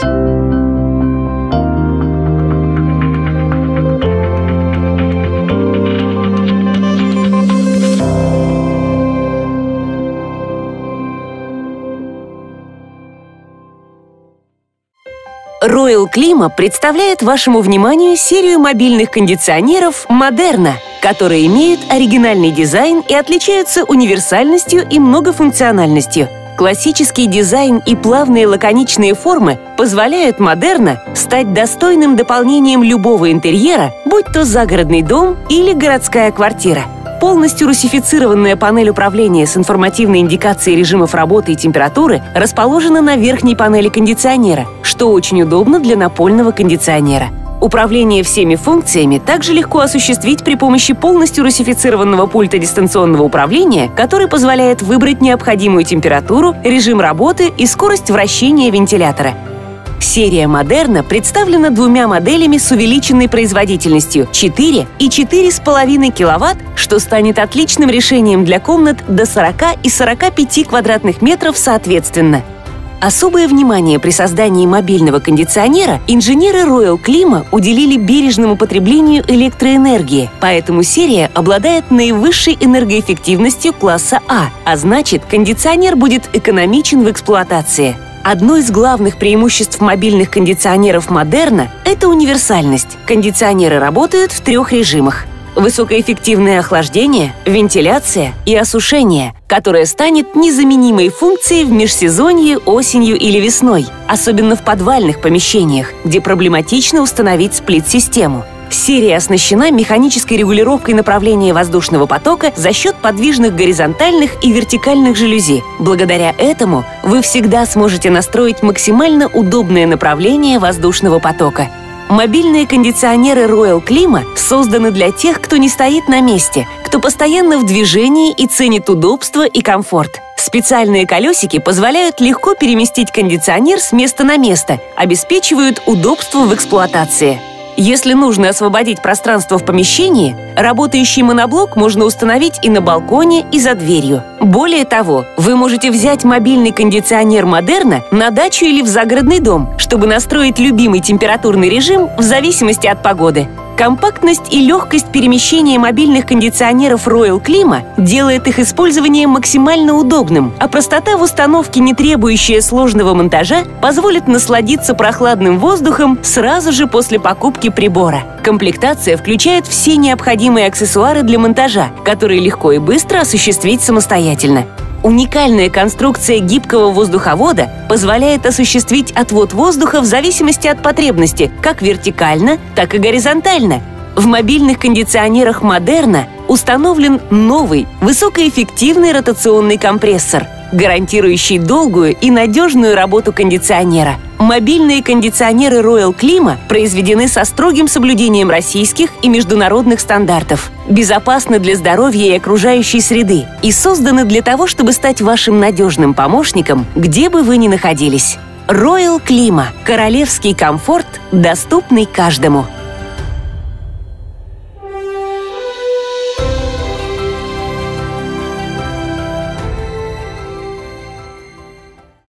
Royal Klima представляет вашему вниманию серию мобильных кондиционеров «Модерна», которые имеют оригинальный дизайн и отличаются универсальностью и многофункциональностью. Классический дизайн и плавные лаконичные формы позволяют «Модерна» стать достойным дополнением любого интерьера, будь то загородный дом или городская квартира – Полностью русифицированная панель управления с информативной индикацией режимов работы и температуры расположена на верхней панели кондиционера, что очень удобно для напольного кондиционера. Управление всеми функциями также легко осуществить при помощи полностью русифицированного пульта дистанционного управления, который позволяет выбрать необходимую температуру, режим работы и скорость вращения вентилятора – Серия «Модерна» представлена двумя моделями с увеличенной производительностью 4 и 4,5 кВт, что станет отличным решением для комнат до 40 и 45 квадратных метров соответственно. Особое внимание при создании мобильного кондиционера инженеры Royal Klima уделили бережному потреблению электроэнергии, поэтому серия обладает наивысшей энергоэффективностью класса А, а значит, кондиционер будет экономичен в эксплуатации – Одно из главных преимуществ мобильных кондиционеров «Модерна» — это универсальность. Кондиционеры работают в трех режимах высокоэффективное охлаждение, вентиляция и осушение, которое станет незаменимой функцией в межсезонье, осенью или весной, особенно в подвальных помещениях, где проблематично установить сплит-систему. Серия оснащена механической регулировкой направления воздушного потока за счет подвижных горизонтальных и вертикальных жалюзи. Благодаря этому вы всегда сможете настроить максимально удобное направление воздушного потока. Мобильные кондиционеры Royal Klima созданы для тех, кто не стоит на месте, кто постоянно в движении и ценит удобство и комфорт. Специальные колесики позволяют легко переместить кондиционер с места на место, обеспечивают удобство в эксплуатации. Если нужно освободить пространство в помещении, работающий моноблок можно установить и на балконе, и за дверью. Более того, вы можете взять мобильный кондиционер «Модерна» на дачу или в загородный дом, чтобы настроить любимый температурный режим в зависимости от погоды. Компактность и легкость перемещения мобильных кондиционеров Royal Klima делает их использование максимально удобным, а простота в установке, не требующая сложного монтажа, позволит насладиться прохладным воздухом сразу же после покупки прибора. Комплектация включает все необходимые аксессуары для монтажа, которые легко и быстро осуществить самостоятельно. Уникальная конструкция гибкого воздуховода позволяет осуществить отвод воздуха в зависимости от потребности, как вертикально, так и горизонтально. В мобильных кондиционерах «Модерна» установлен новый, высокоэффективный ротационный компрессор – гарантирующий долгую и надежную работу кондиционера. Мобильные кондиционеры Royal Klima произведены со строгим соблюдением российских и международных стандартов, безопасны для здоровья и окружающей среды и созданы для того, чтобы стать вашим надежным помощником, где бы вы ни находились. Royal Klima – королевский комфорт, доступный каждому –